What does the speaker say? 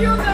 you